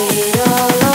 it all